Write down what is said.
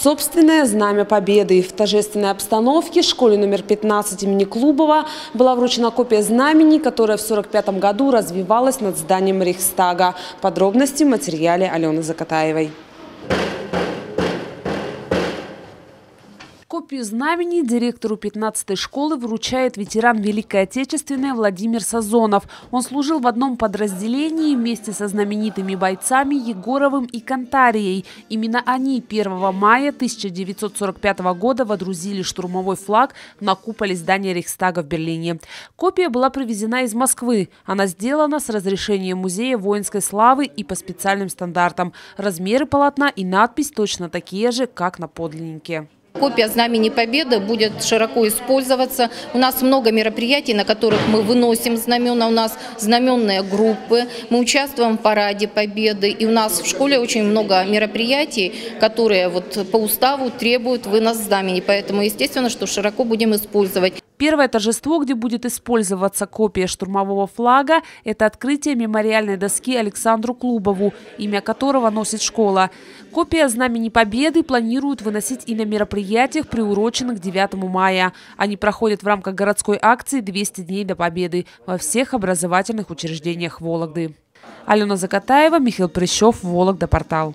Собственное знамя Победы. В торжественной обстановке школе номер 15 имени Клубова была вручена копия знамени, которая в 1945 году развивалась над зданием Рейхстага. Подробности в материале Алены Закатаевой. Копию знамени директору 15-й школы вручает ветеран Великой Отечественной Владимир Сазонов. Он служил в одном подразделении вместе со знаменитыми бойцами Егоровым и Кантарией. Именно они 1 мая 1945 года водрузили штурмовой флаг на куполе здания Рейхстага в Берлине. Копия была привезена из Москвы. Она сделана с разрешения Музея воинской славы и по специальным стандартам. Размеры полотна и надпись точно такие же, как на подлиннике. Копия Знамени Победы будет широко использоваться. У нас много мероприятий, на которых мы выносим знамена. У нас знаменные группы. Мы участвуем в параде Победы. И у нас в школе очень много мероприятий, которые вот по уставу требуют вынос знамени. Поэтому, естественно, что широко будем использовать. Первое торжество, где будет использоваться копия штурмового флага, это открытие мемориальной доски Александру Клубову, имя которого носит школа. Копия Знамени Победы планируют выносить и на мероприятиях, приуроченных 9 мая. Они проходят в рамках городской акции «200 дней до Победы» во всех образовательных учреждениях Вологды. Алена Закатаева, Михаил Прыщев, Вологда, портал.